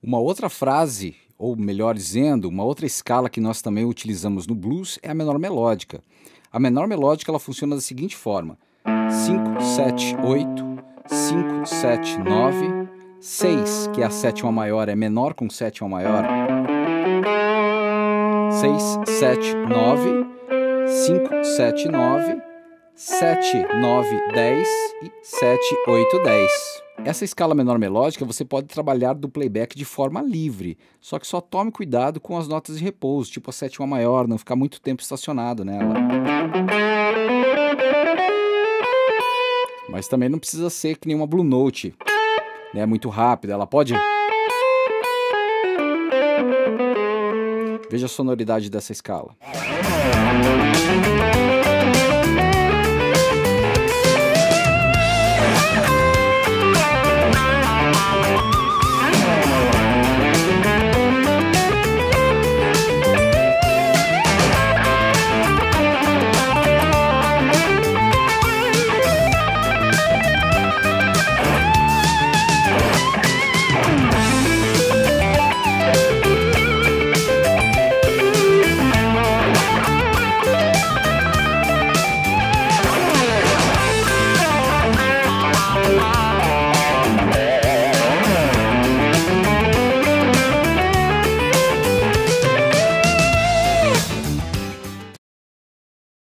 Uma outra frase, ou melhor dizendo, uma outra escala que nós também utilizamos no blues é a menor melódica. A menor melódica ela funciona da seguinte forma: 5, 7, 8, 5, 7, 9, 6, que é a sétima maior, é menor com sétima maior. 6, 7, 9, 5, 7, 9, 7, 9, 10 e 7, 8, 10. Essa escala menor melódica você pode trabalhar do playback de forma livre, só que só tome cuidado com as notas de repouso, tipo a sétima maior, não ficar muito tempo estacionado nela. Mas também não precisa ser que nem uma Blue Note, né, muito rápida, ela pode... Veja a sonoridade dessa escala.